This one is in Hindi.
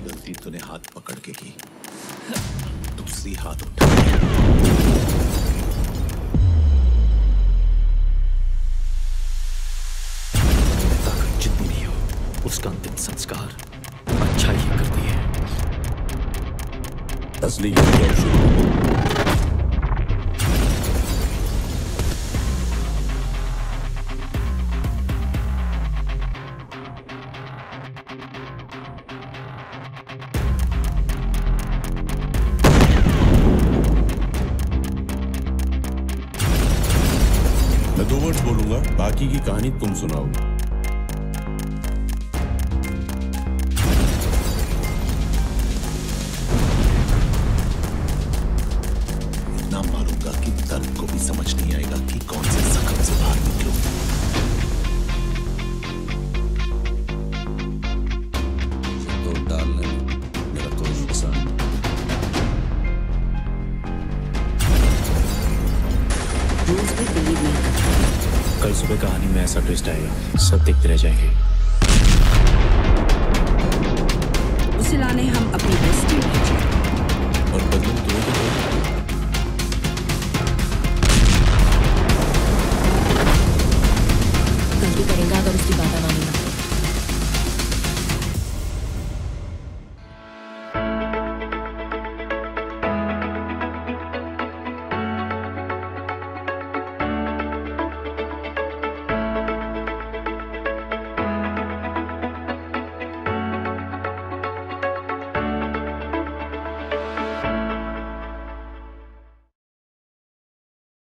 गलती तूने हाथ पकड़ के की। दूसरी हाथ उठा। ताकत जितनी हो, उसका अंतिम संस्कार अच्छा ही करती है। असली शुरू। मैं दो वर्ड्स बोलूँगा बाकी की कहानी तुम सुनाओ इतना मारूँगा कि दर्द को भी समझ नहीं आएगा कि कौन से जख्म से बाहर निकलूं। तो डालने मेरा कोई नुकसान करता कल सुबह कहानी में ऐसा ट्विस्ट आएगा। सब देखते रह जाएँगे। उसे लाने हम अपनी बेस्ट टीम और बदलू तुम्हें तो गलती करेगा अगर उसकी बात मानी